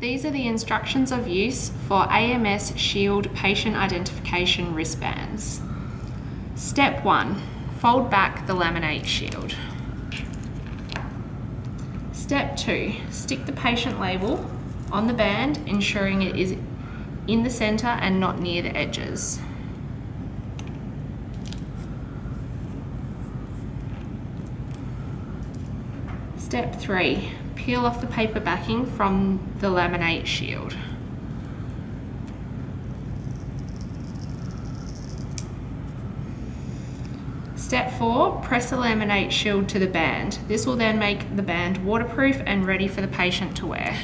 These are the instructions of use for AMS Shield patient identification wristbands. Step 1. Fold back the laminate shield. Step 2. Stick the patient label on the band, ensuring it is in the centre and not near the edges. Step 3. Peel off the paper backing from the laminate shield. Step 4. Press the laminate shield to the band. This will then make the band waterproof and ready for the patient to wear.